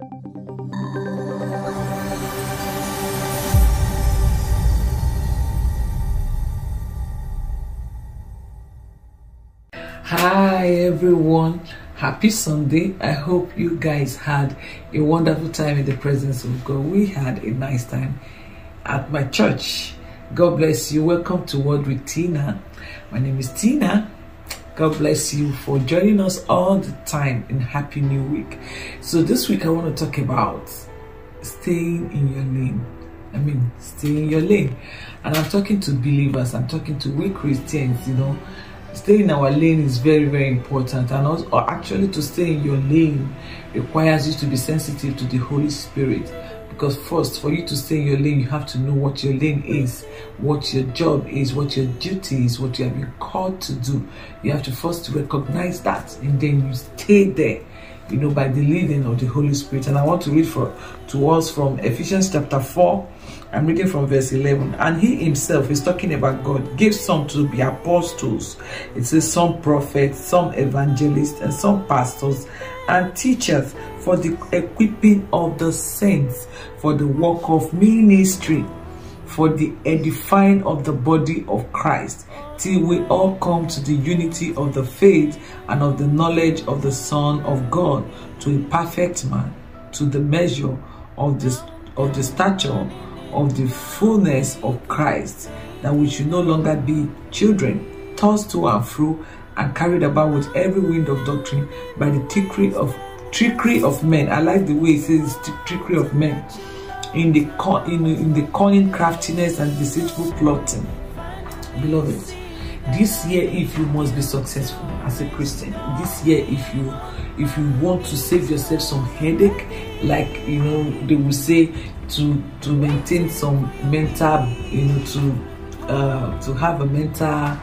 Hi everyone, happy Sunday. I hope you guys had a wonderful time in the presence of God. We had a nice time at my church. God bless you. Welcome to Word with Tina. My name is Tina. God bless you for joining us all the time in Happy New Week. So this week I want to talk about staying in your lane. I mean, stay in your lane. And I'm talking to believers, I'm talking to we Christians, you know stay in our lane is very very important and also actually to stay in your lane requires you to be sensitive to the holy spirit because first for you to stay in your lane you have to know what your lane is what your job is what your duty is what you have been called to do you have to first recognize that and then you stay there you know by the leading of the holy spirit and i want to read for to us from ephesians chapter 4 I'm reading from verse 11. And he himself is talking about God. Gave some to be apostles. It says some prophets, some evangelists, and some pastors and teachers for the equipping of the saints, for the work of ministry, for the edifying of the body of Christ, till we all come to the unity of the faith and of the knowledge of the Son of God, to a perfect man, to the measure of the, of the stature of the fullness of Christ, that we should no longer be children, tossed to and fro and carried about with every wind of doctrine by the trickery of trickery of men. I like the way it says trickery of men in the in, in the cunning craftiness and deceitful plotting. Beloved, this year if you must be successful as a christian this year if you if you want to save yourself some headache like you know they will say to to maintain some mental you know to uh to have a mental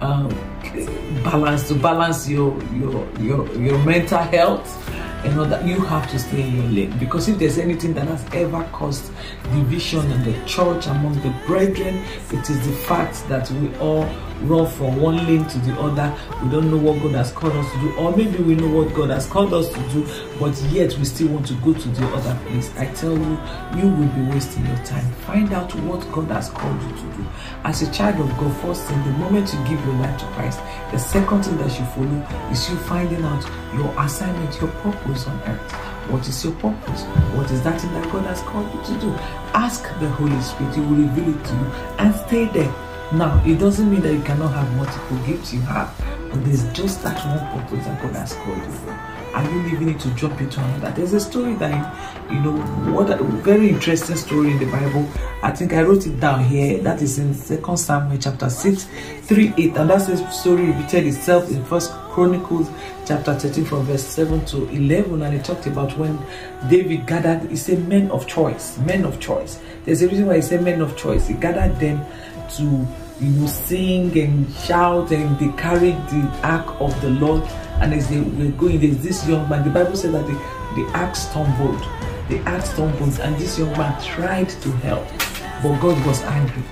um balance to balance your your your your mental health you know that. You have to stay in your lane. Because if there's anything that has ever caused division in the church among the brethren it is the fact that we all run from one lane to the other we don't know what god has called us to do or maybe we know what god has called us to do but yet we still want to go to the other place i tell you you will be wasting your time find out what god has called you to do as a child of god first thing the moment you give your life to christ the second thing that you follow is you finding out your assignment your purpose on earth what is your purpose? What is that thing that God has called you to do? Ask the Holy Spirit, He will reveal it to you and stay there. Now, it doesn't mean that you cannot have multiple gifts you have, but there's just that one purpose that God has called you for. Are you leaving it to jump into another? There's a story that, you know, what a very interesting story in the Bible. I think I wrote it down here. That is in Second Samuel chapter 6, 3, 8. And that's the story repeated itself in First Chronicles chapter 13 from verse 7 to 11. And it talked about when David gathered, he said men of choice, men of choice. There's a reason why he said men of choice. He gathered them to you know sing and shout and they carried the ark of the lord. And as they were going there's this young man the bible said that the, the ark stumbled. The ark stumbled and this young man tried to help but god was angry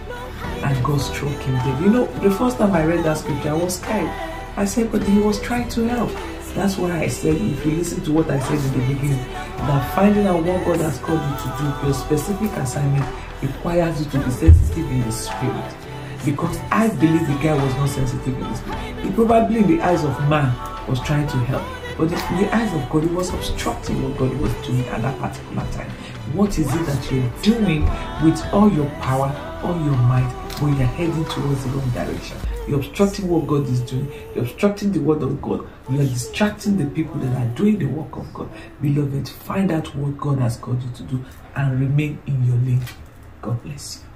and god struck him dead. You know the first time i read that scripture i was scared. I said but he was trying to help that's why I said, if you listen to what I said in the beginning, that finding out what God has called you to do, your specific assignment requires you to be sensitive in the spirit. Because I believe the guy was not sensitive in the spirit. He probably, in the eyes of man, was trying to help. But in the eyes of God, he was obstructing what God was doing at that particular time. What is it that you're doing with all your power, all your might, when you're heading towards the wrong direction? You're obstructing what God is doing. You're obstructing the word of God. You are distracting the people that are doing the work of God. Beloved, find out what God has called you to do and remain in your lane. God bless you.